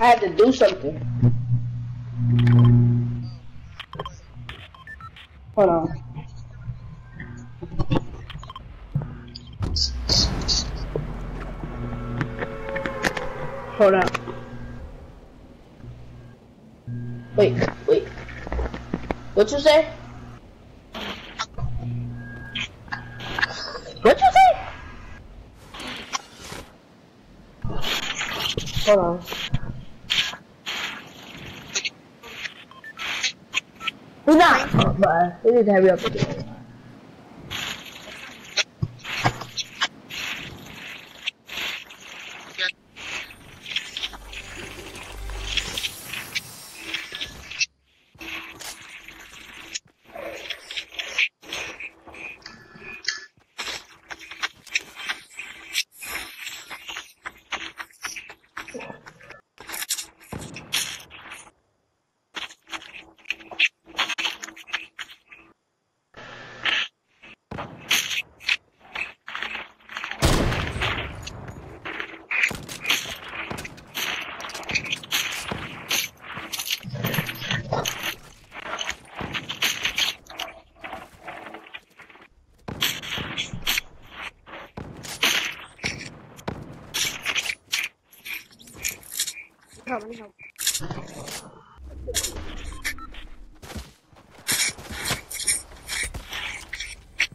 I had to do something. Hold on. Hold on. Wait, wait. What you say? What you say? Hold on. We're not. Oh, but we to hurry up again.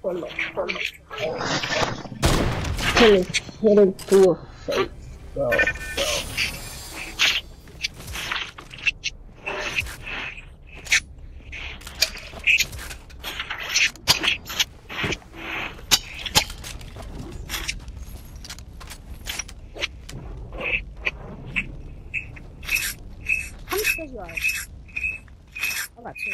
Hold on, hold on. Hit him, hit him through a face, bro. How much does you are? I got two.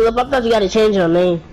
Philip, I thought you gotta change your name.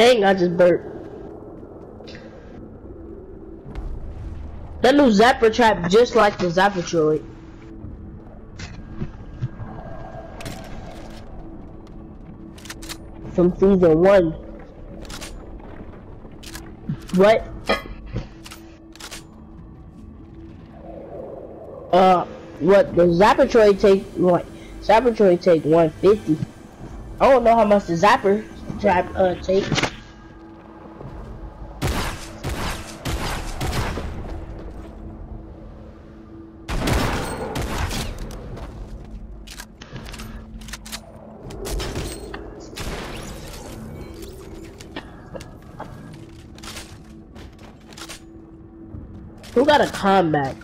Dang, I just burped. That new zapper trap just like the zapper droid. From season one. What? Uh, what the zapper droid take? What? Zapper droid take 150. I don't know how much the zapper trap uh take. Who got a combat?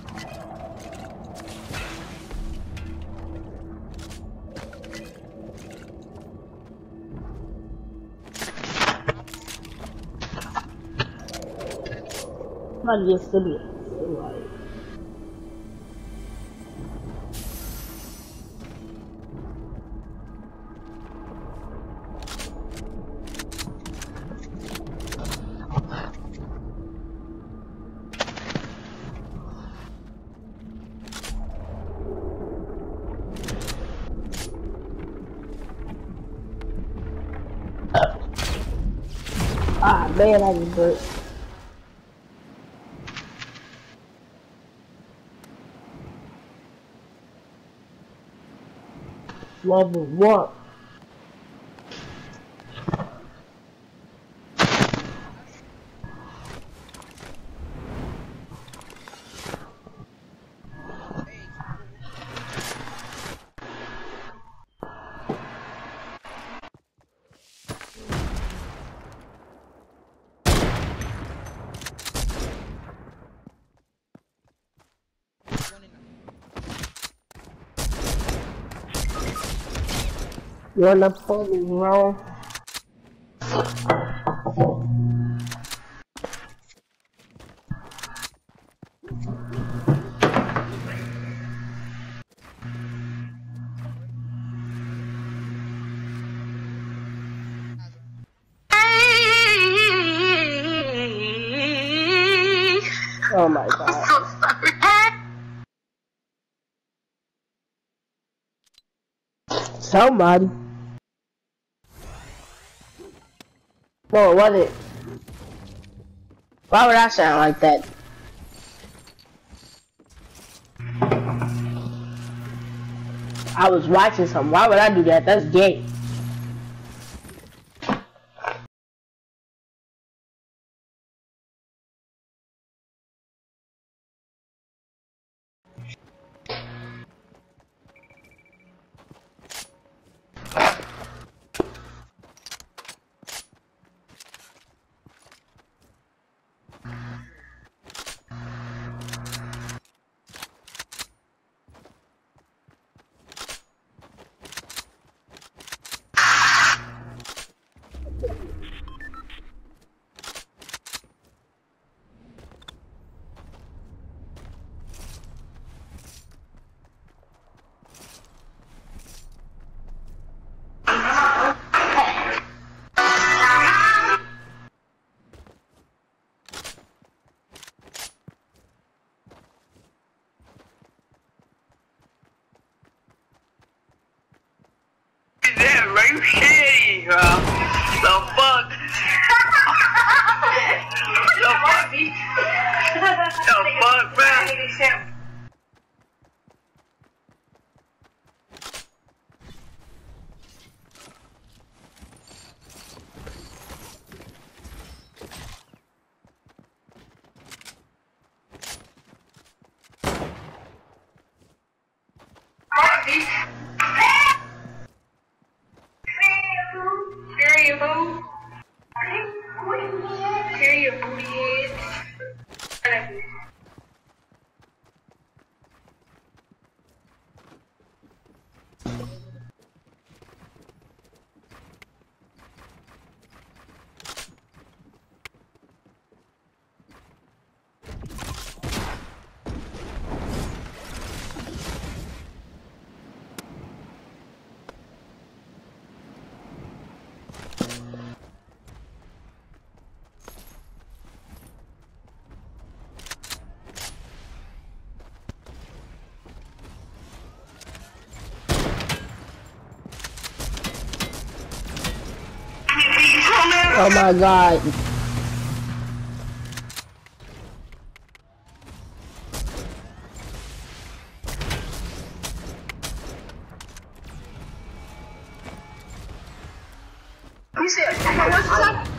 Not just silly. Man, I just burnt. Level one. You wanna pull me wrong? Oh my god. Somebody. What it? Why would I sound like that? I was watching something. Why would I do that? That's gay. Oh my god. What's up?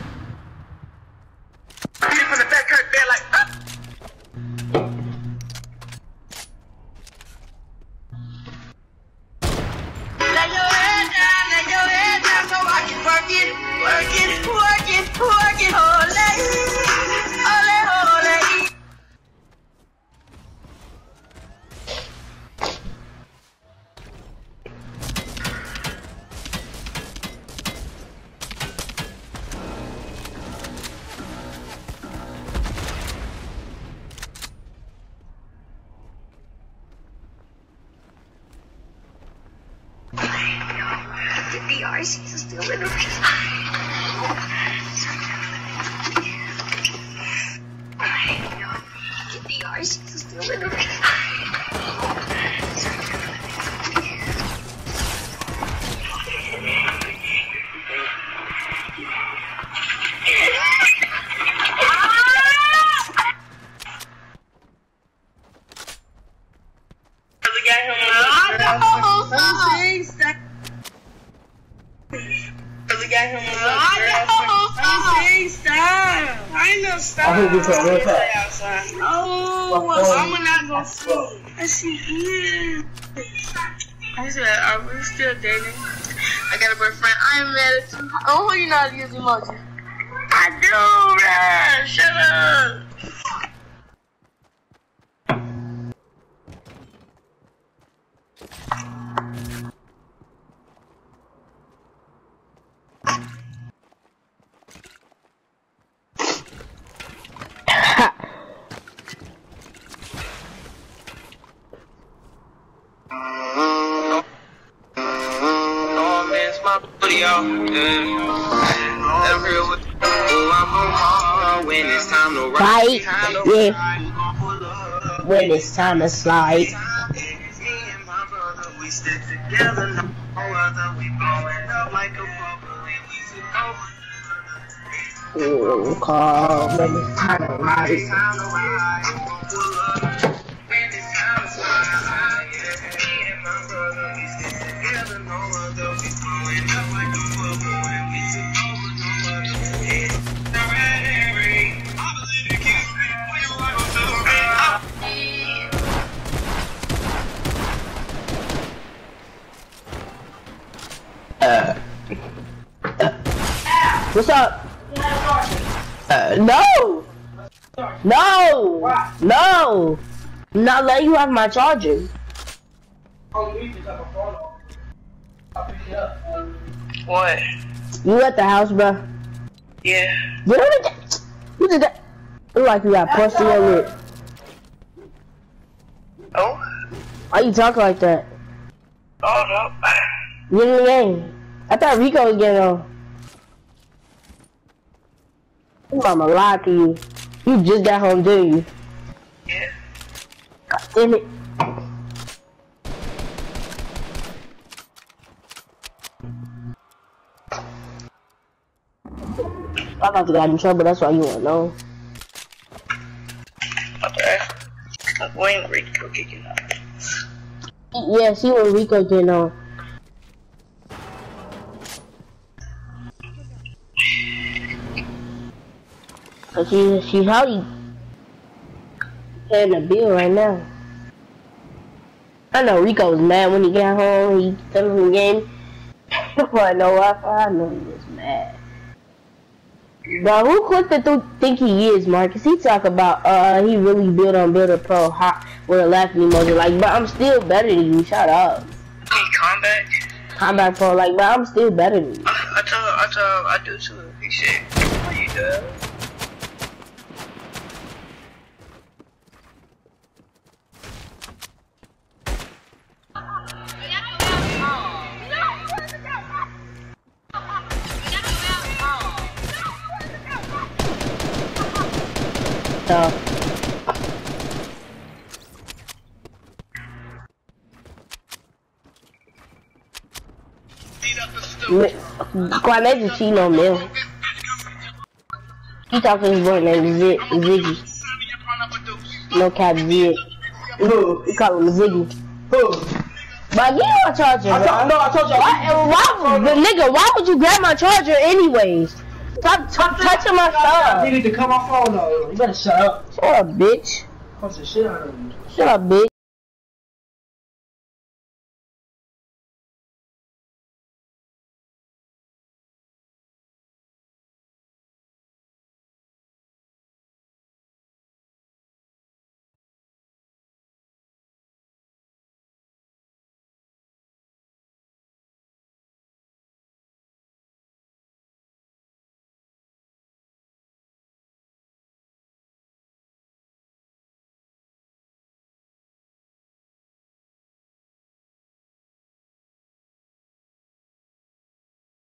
I'm not gonna see. I see here. I said, are we still dating? I got a boyfriend. I'm mad at you. Oh, you know how to use emoji. I do, man. Shut up. When it's time to ride. Yeah. When it's time to slide. Other. When it's time to ride. What's up? Uh, no! No! No! Not letting you have my charger. What? You at the house, bro. Yeah. On the You did that. Look like you got punched in lip. Oh? Why you talk like that? Oh, no. Get in the game. I thought Rico was getting on. I'm gonna lie to you. You just got home, didn't you? Yeah. God damn it. I about to get in trouble, that's why you wanna know. Okay. When Rico kicking up. Yeah, see what Rico getting on. Cause she, she probably paying the bill right now. I know Rico was mad when he got home, he the game. I know Wi-Fi, I know he was mad. But who quick to th- think he is, Marcus? He talk about uh he really built on Builder Pro hot with a laughing emoji. Like, but I'm still better than you. Shut up. Hey, combat. Combat Pro, like, but I'm still better than you. I, I told, I told, I do too. He said, "How you doing?" So, Quane's cheating on Mill. He talking his boy named Zig, Ziggy. No cap Zig. We call him Ziggy. But give me my charger, I told, no, I told you. Why, why, the nigga, why would you grab my charger anyways? Stop, stop touching my stuff. You need to cut my phone though. Oh, you better shut up. Shut up, bitch. Punch the shit out of you. Shut up, bitch.